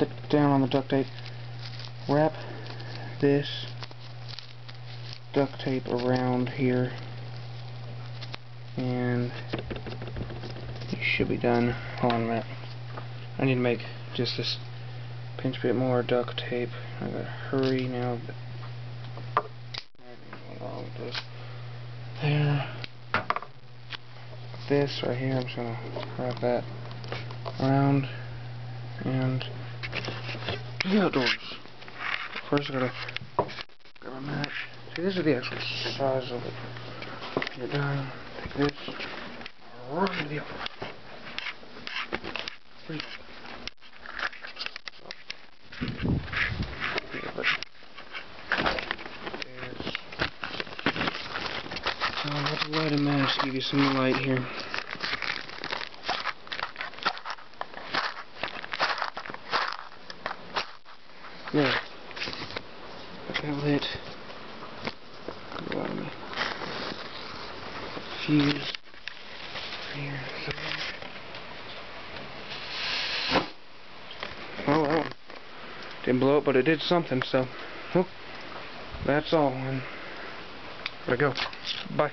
stick down on the duct tape. Wrap this duct tape around here and you should be done. Hold on a minute. I need to make just this pinch bit more duct tape. I gotta hurry now. There. This right here, I'm just gonna wrap that around and the outdoors. First I gotta grab a match. See, this is the actual size of it. You're done. Take this. Run to the outdoors. Light a match give you some light here. There. Got that. Fuse. Here. Oh. Didn't blow up, but it did something, so. Well, that's all. And gotta go. Bye.